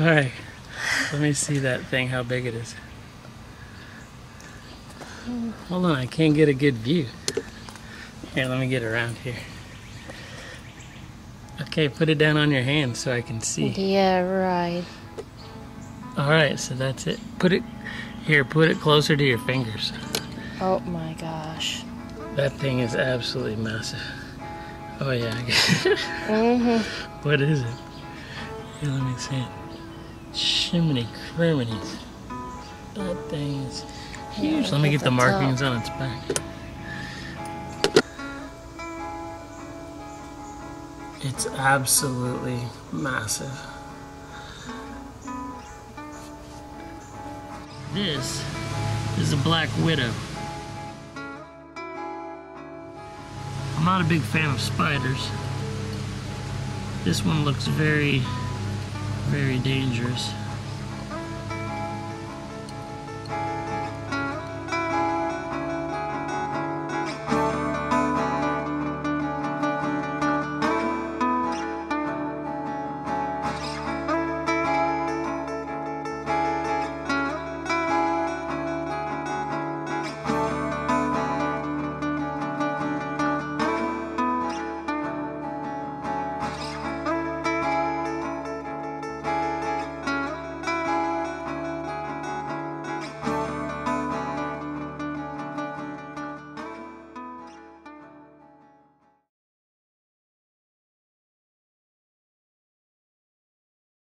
All right, let me see that thing, how big it is. Hold on, I can't get a good view. Here, let me get around here. Okay, put it down on your hand so I can see. Yeah, right. All right, so that's it. Put it here. Put it closer to your fingers. Oh my gosh. That thing is absolutely massive. Oh yeah. Mhm. what is it? Here, let me see it. Shiminy criminies. That thing is huge. Yeah, let me get the the markings on its back. It's absolutely massive. This is a black widow. I'm not a big fan of spiders. This one looks very, very dangerous.